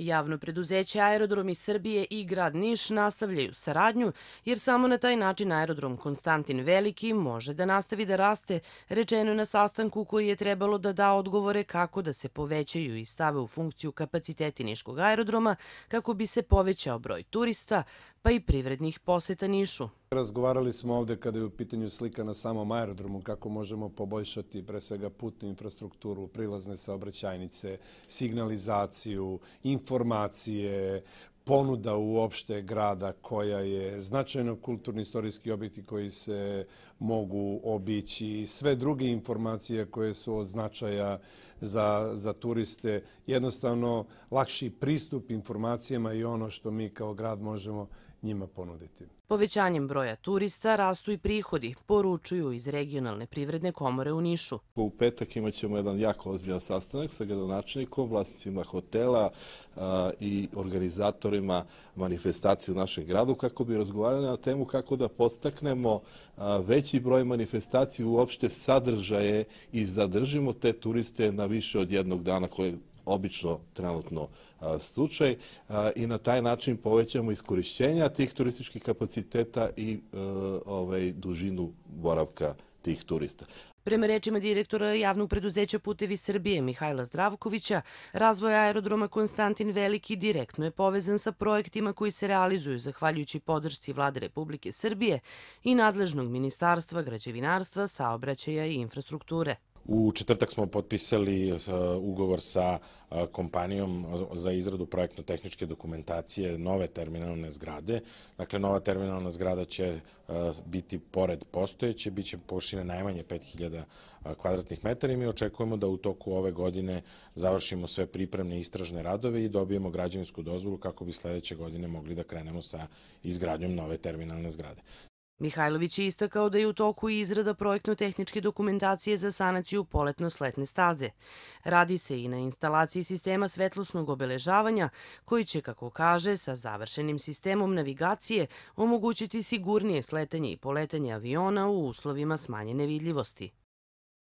Javno preduzeće Aerodromi Srbije i grad Niš nastavljaju saradnju, jer samo na taj način aerodrom Konstantin Veliki može da nastavi da raste, rečeno na sastanku koji je trebalo da da odgovore kako da se povećaju i stave u funkciju kapaciteti Niškog aerodroma, kako bi se povećao broj turista, pa i privrednih poseta Nišu. Razgovarali smo ovde kada je u pitanju slika na samom aerodromu, kako možemo poboljšati pre svega putnu infrastrukturu, prilazne saobraćajnice, signalizaciju, informacije, ponuda uopšte grada koja je značajno kulturno-istorijski objekti koji se mogu obići, sve druge informacije koje su od značaja za, za turiste, jednostavno lakši pristup informacijama i ono što mi kao grad možemo njima ponuditi. Povećanjem broja turista rastu i prihodi, poručuju iz regionalne privredne komore u Nišu. U petak imat ćemo jedan jako ozbiljan sastanak sa gradonačnikom, vlasnicima hotela a, i organizatorima manifestacije u našem gradu kako bi razgovarali na temu kako da postaknemo a, veći broj manifestacija uopšte sadržaje i zadržimo te turiste na više od jednog dana koje obično trenutno slučaj i na taj način povećamo iskorišćenja tih turističkih kapaciteta i e, ovaj, dužinu boravka tih turista. Prema rečima direktora javnog preduzeća Putevi Srbije Mihajla Zdravkovića, razvoj aerodroma Konstantin Veliki direktno je povezan sa projektima koji se realizuju zahvaljujući podršci Vlade Republike Srbije i nadležnog ministarstva građevinarstva, saobraćaja i infrastrukture. U četvrtak smo potpisali uh, ugovor sa uh, kompanijom za izradu projektno-tehničke dokumentacije nove terminalne zgrade. Dakle, nova terminalna zgrada će uh, biti pored postojeće, bit će površine najmanje 5000 kvadratnih metara i mi očekujemo da u toku ove godine završimo sve pripremne istražne radove i dobijemo građevinsku dozvolu kako bi sledeće godine mogli da krenemo sa izgradnjom nove terminalne zgrade. Mihajlović je istakao da je u toku izrada projektno-tehničke dokumentacije za sanaciju poletno-sletne staze. Radi se i na instalaciji sistema svetlosnog obeležavanja, koji će, kako kaže, sa završenim sistemom navigacije omogućiti sigurnije sletanje i poletanje aviona u uslovima smanjene vidljivosti.